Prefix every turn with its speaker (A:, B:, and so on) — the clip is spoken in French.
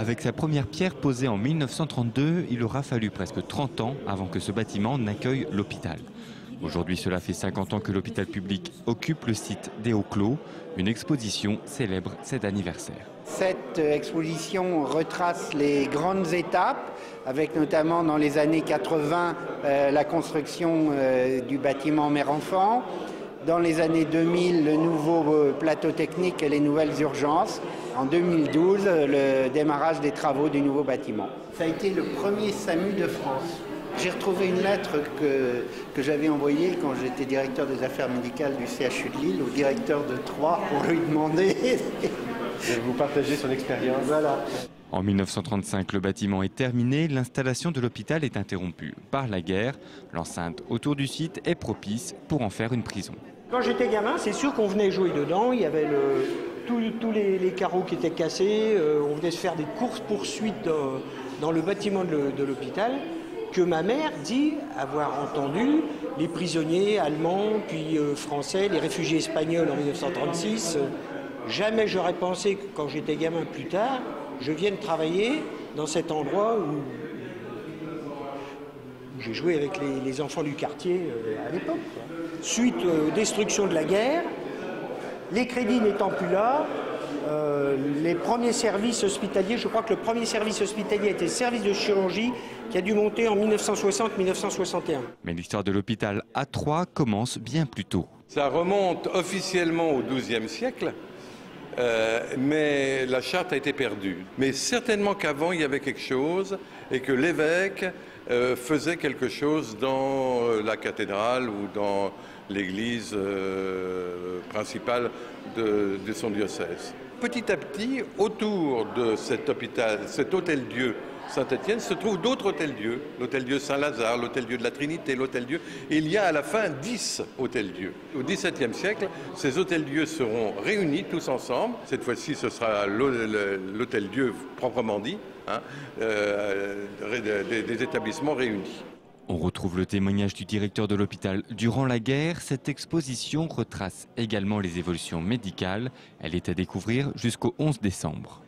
A: Avec sa première pierre posée en 1932, il aura fallu presque 30 ans avant que ce bâtiment n'accueille l'hôpital. Aujourd'hui, cela fait 50 ans que l'hôpital public occupe le site des Hauts-Clos. Une exposition célèbre cet anniversaire.
B: Cette exposition retrace les grandes étapes, avec notamment dans les années 80 euh, la construction euh, du bâtiment mère-enfant, dans les années 2000 le nouveau euh, plateau technique et les nouvelles urgences, en 2012 le démarrage des travaux du nouveau bâtiment. Ça a été le premier SAMU de France. J'ai retrouvé une lettre que, que j'avais envoyée quand j'étais directeur des affaires médicales du CHU de Lille au directeur de Troyes pour lui demander.
C: vous partagez son expérience.
B: Voilà.
A: En 1935, le bâtiment est terminé, l'installation de l'hôpital est interrompue par la guerre. L'enceinte autour du site est propice pour en faire une prison.
D: Quand j'étais gamin, c'est sûr qu'on venait jouer dedans, il y avait tous les, carreaux qui étaient cassés, euh, on venait se faire des courses-poursuites dans, le bâtiment de l'hôpital que ma mère dit avoir entendu les prisonniers allemands, puis euh, français, les réfugiés espagnols en 1936. jamais j'aurais pensé que quand j'étais gamin plus tard, je vienne travailler dans cet endroit où, j'ai joué avec les, enfants du quartier euh, à l'époque. Suite aux destructions de la guerre, les crédits n'étant plus là, euh, les premiers services hospitaliers, je crois que le premier service hospitalier était le service de chirurgie qui a dû monter en 1960-1961.
A: Mais l'histoire de l'hôpital A3 commence bien plus tôt.
E: Ça remonte officiellement au XIIe siècle, euh, mais la charte a été perdue. Mais certainement qu'avant, il y avait quelque chose et que l'évêque euh, faisait quelque chose dans la cathédrale ou dans l'église principale de, de son diocèse petit à petit, autour de cet hôpital, cet hôtel-dieu Saint-Étienne, se trouvent d'autres hôtels-dieux. L'hôtel-dieu Saint-Lazare, l'hôtel-dieu de la Trinité, l'hôtel-dieu. Il y a à la fin dix hôtels-dieux. Au XVIIe siècle, ces hôtels-dieux seront réunis tous ensemble. Cette fois-ci, ce sera l'hôtel-dieu proprement dit, hein, euh, des établissements réunis.
A: On retrouve le témoignage du directeur de l'hôpital durant la guerre. Cette exposition retrace également les évolutions médicales. Elle est à découvrir jusqu'au 11 décembre.